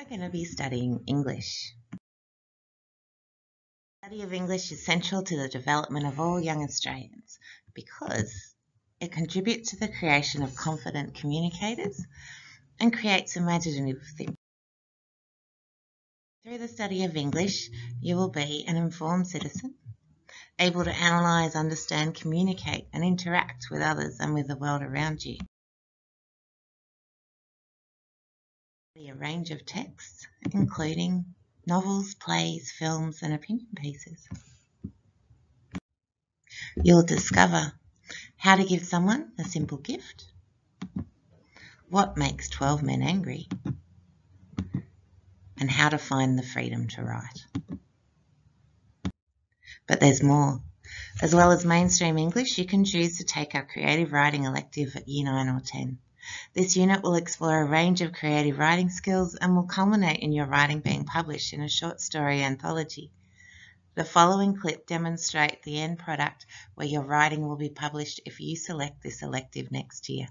are going to be studying English. The study of English is central to the development of all young Australians because it contributes to the creation of confident communicators and creates imaginative thinking. Through the study of English, you will be an informed citizen, able to analyse, understand, communicate and interact with others and with the world around you. A range of texts, including novels, plays, films and opinion pieces. You'll discover how to give someone a simple gift, what makes 12 men angry, and how to find the freedom to write. But there's more. As well as mainstream English, you can choose to take our creative writing elective at Year 9 or 10. This unit will explore a range of creative writing skills and will culminate in your writing being published in a short story anthology. The following clip demonstrates the end product where your writing will be published if you select this elective next year.